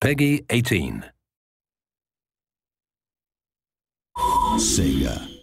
Peggy 18. Sega.